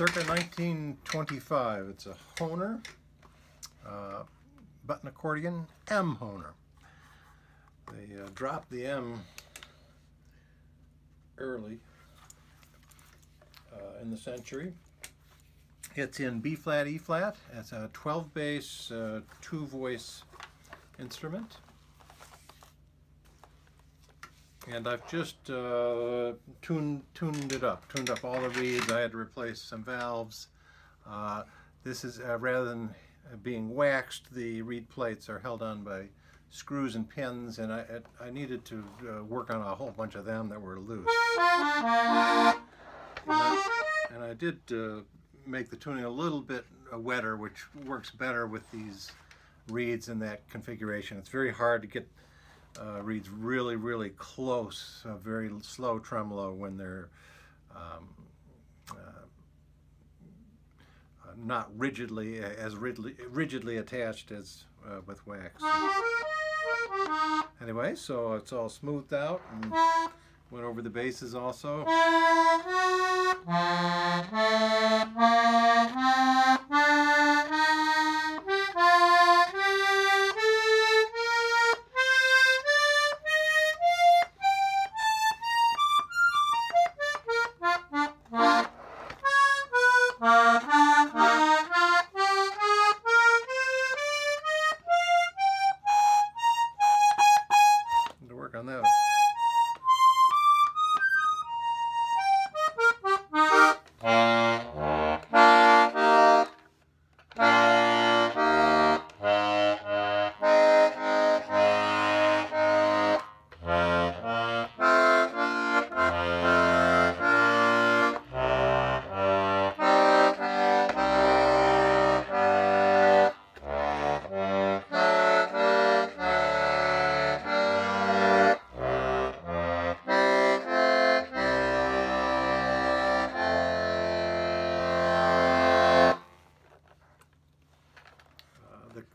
circa 1925. It's a Hohner, uh, button accordion M Hohner. They uh, dropped the M early uh, in the century. It's in B flat, E flat. It's a 12 bass, uh, two voice instrument. And I've just uh, tuned, tuned it up, tuned up all the reeds. I had to replace some valves. Uh, this is, uh, rather than being waxed, the reed plates are held on by screws and pins, and I, I needed to uh, work on a whole bunch of them that were loose. And I, and I did uh, make the tuning a little bit uh, wetter, which works better with these reeds in that configuration. It's very hard to get uh, reeds really, really close, a very slow tremolo when they're um, uh, uh not rigidly, as rigidly, rigidly attached as uh, with wax. Anyway, so it's all smoothed out and went over the basses also.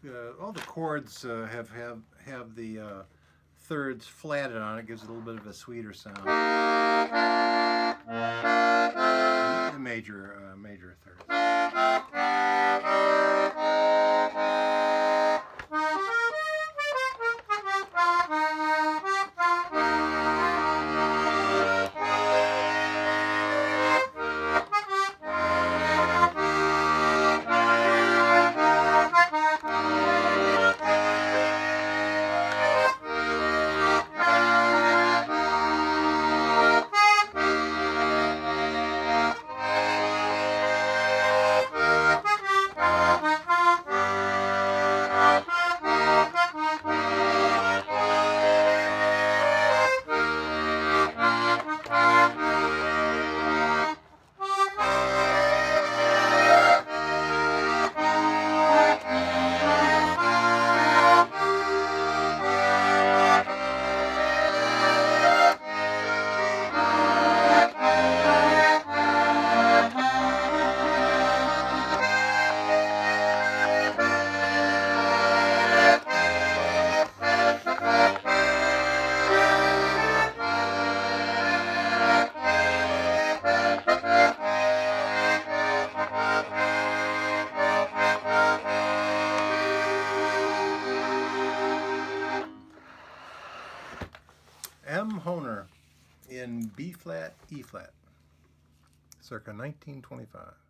Uh, all the chords uh, have, have, have the uh, thirds flatted on it, gives it a little bit of a sweeter sound. A major, uh, major thirds. M. Hohner in B flat, E flat, circa 1925.